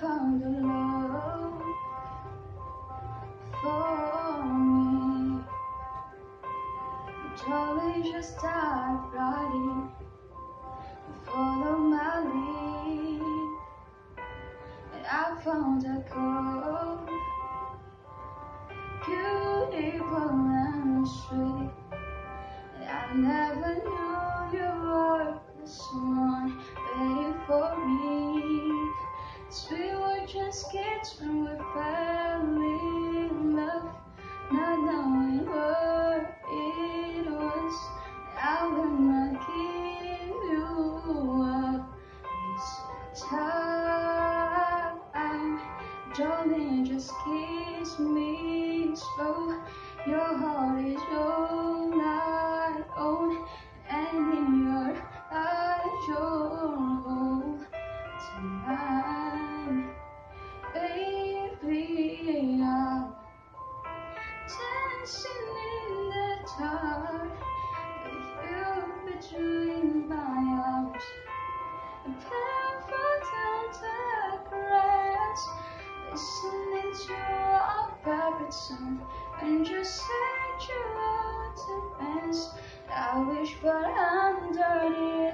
found a love for me. Darling, just dive right in. Follow my lead. And I found a girl, beautiful and sweet. And I never knew you were the someone just when we fell in love, not knowing what it was. I will not give you up this time. Darling, just kiss me slow. Your heart is all and you said you to dance. I wish, but I'm done